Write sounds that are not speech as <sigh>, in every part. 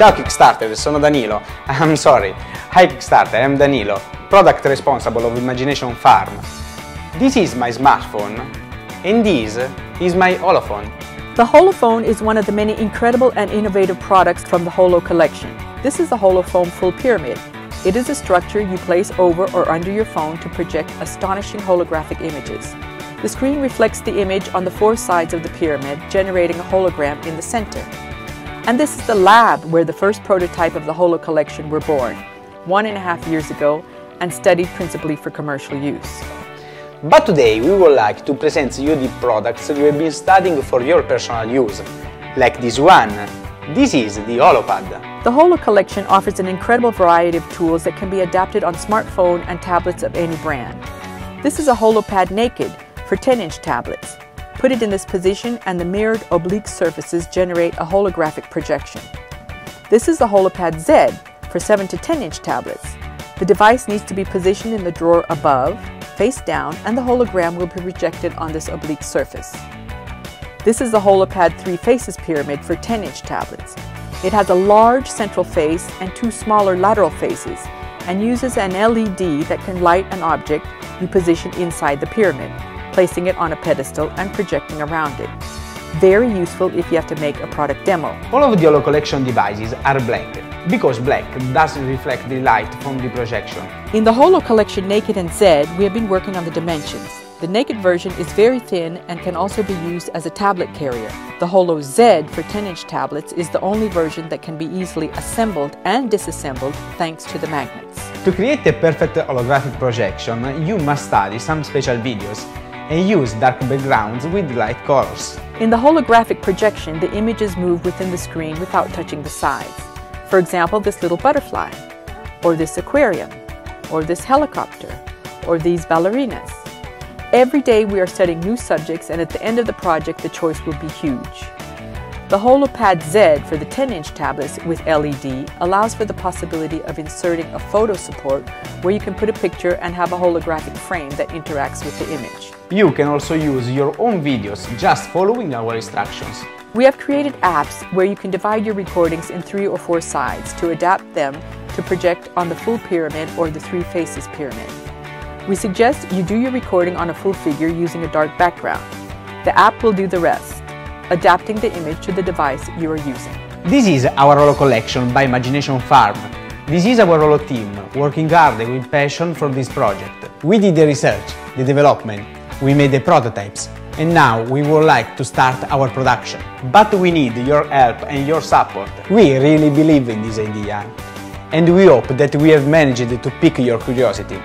Ciao Kickstarter, sono Danilo. <laughs> I'm sorry. Hi Kickstarter, I'm Danilo, product responsible of Imagination Farm. This is my smartphone, and this is my holhophone. The Holhophone is one of the many incredible and innovative products from the Holho collection. This is the Holhophone Full Pyramid. It is a structure you place over or under your phone to project astonishing holographic images. The screen reflects the image on the four sides of the pyramid, generating a hologram in the center. And this is the lab where the first prototype of the Holho collection were born, one and a half years ago, and studied principally for commercial use. But today we would like to present you the products we have been studying for your personal use, like this one. This is the HolhoPad. The Holho collection offers an incredible variety of tools that can be adapted on smartphone and tablets of any brand. This is a HolhoPad Naked for 10-inch tablets. Put it in this position and the mirrored oblique surfaces generate a holographic projection. This is the HolhoPad Z for 7 to 10 inch tablets. The device needs to be positioned in the drawer above, face down, and the hologram will be projected on this oblique surface. This is the HolhoPad 3 Faces Pyramid for 10 inch tablets. It has a large central face and two smaller lateral faces and uses an LED that can light an object you position inside the pyramid placing it on a pedestal and projecting around it. Very useful if you have to make a product demo. All of the Holho collection devices are black, because black doesn't reflect the light from the projection. In the Holho collection Naked and Z, we have been working on the dimensions. The naked version is very thin and can also be used as a tablet carrier. The Holho Z for 10-inch tablets is the only version that can be easily assembled and disassembled thanks to the magnets. To create a perfect holographic projection, you must study some special videos and use dark backgrounds with light colors. In the holographic projection, the images move within the screen without touching the sides. For example, this little butterfly, or this aquarium, or this helicopter, or these ballerinas. Every day we are studying new subjects and at the end of the project the choice will be huge. The HolhoPad Z for the 10-inch tablets with LED allows for the possibility of inserting a photo support where you can put a picture and have a holographic frame that interacts with the image. You can also use your own videos just following our instructions. We have created apps where you can divide your recordings in three or four sides to adapt them to project on the full pyramid or the three faces pyramid. We suggest you do your recording on a full figure using a dark background. The app will do the rest, adapting the image to the device you are using. This is our Holho collection by Imagination Farm. This is our Holho team, working hard with passion for this project. We did the research, the development, we made the prototypes, and now we would like to start our production. But we need your help and your support. We really believe in this idea, and we hope that we have managed to pique your curiosity.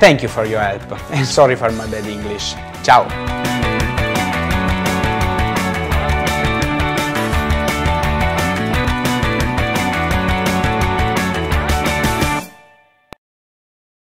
Thank you for your help, and sorry for my bad English. Ciao!